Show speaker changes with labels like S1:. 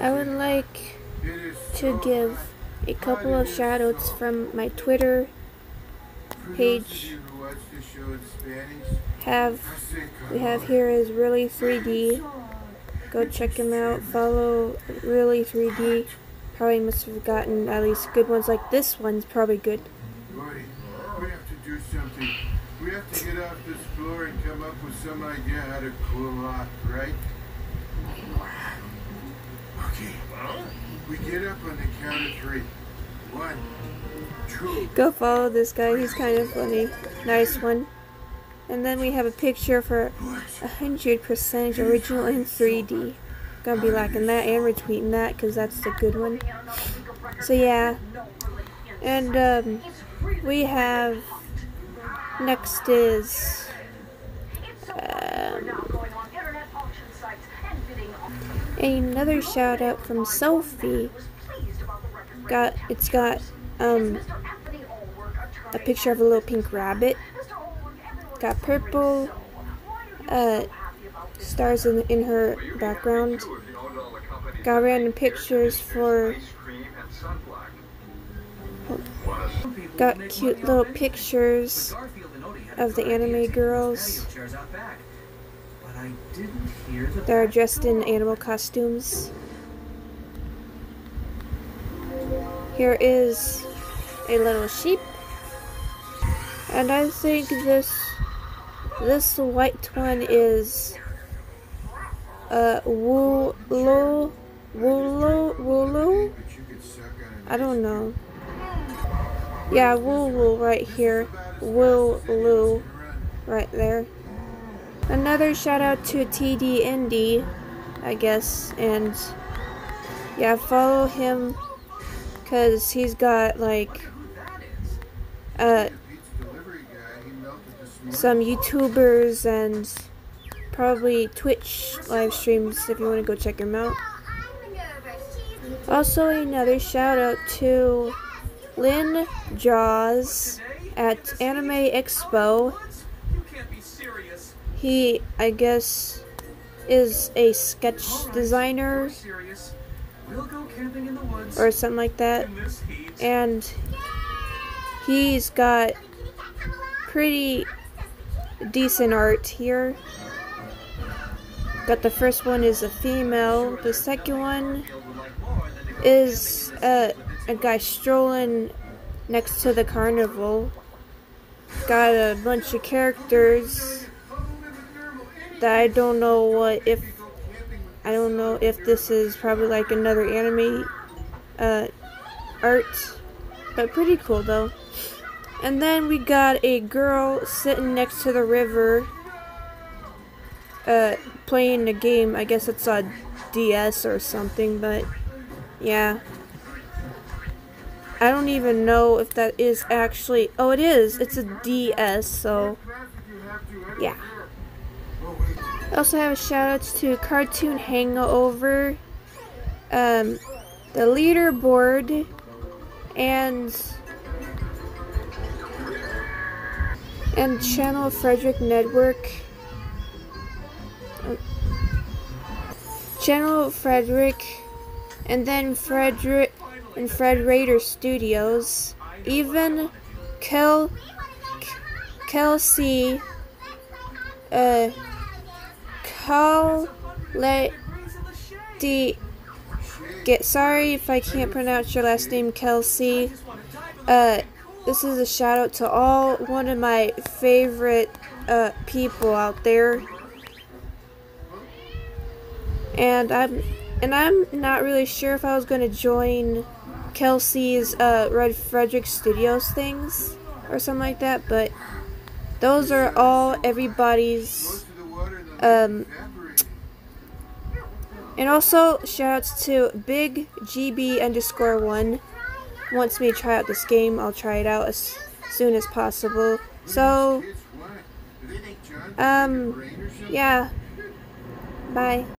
S1: I would like to give a couple of shoutouts from my Twitter page. Have we have here is really 3D. Go check him out. Follow really 3D. Probably must have gotten at least good ones like this one's probably good.
S2: Buddy, we have to do something. We have to get off this floor and come up with some idea how to cool off, right? Okay. We get up on the count of three. One, two.
S1: Go follow this guy. He's kind of funny. Nice one. And then we have a picture for 100% original in 3D. Gonna be liking that and retweeting that because that's the good one. So yeah. And um, we have next is um, another shout out from Sophie. Got it's got um a picture of a little pink rabbit. Got purple uh stars in in her background. Got random pictures for got cute little pictures of the anime girls that are dressed in animal costumes. Here is a little sheep. And I think this this white one is uh Wooloo Wooloo Wooloo I don't know. Yeah, Wooloo right here. Wooloo right there. Another shout out to TD Indy, I guess, and yeah, follow him because he's got like uh some YouTubers and probably Twitch live streams if you want to go check him out. Also, another shout out to Lynn Jaws at Anime Expo. He, I guess, is a sketch designer or something like that. And he's got pretty decent art here. Got the first one is a female. The second one is a, a guy strolling next to the carnival. Got a bunch of characters that I don't know what if I don't know if this is probably like another anime uh, art, but pretty cool though. And then we got a girl sitting next to the river, uh, playing a game. I guess it's a DS or something, but yeah. I don't even know if that is actually. Oh, it is. It's a DS, so yeah. I also have shout outs to Cartoon Hangover, um, the leaderboard, and and Channel Frederator Network. Channel Frederator, and then Frederator and Frederator Studios. Even Kel Kelsey, uh, the get sorry if I can't pronounce your last name, Kelsey. Uh, this is a shout out to all one of my favorite uh, people out there. And I'm and I'm not really sure if I was gonna join Kelsey's uh, Red Frederick Studios things or something like that, but those are all everybody's. Um, and also shoutouts to Big GB underscore one wants me to try out this game. I'll try it out as soon as possible. So, um, yeah. Bye.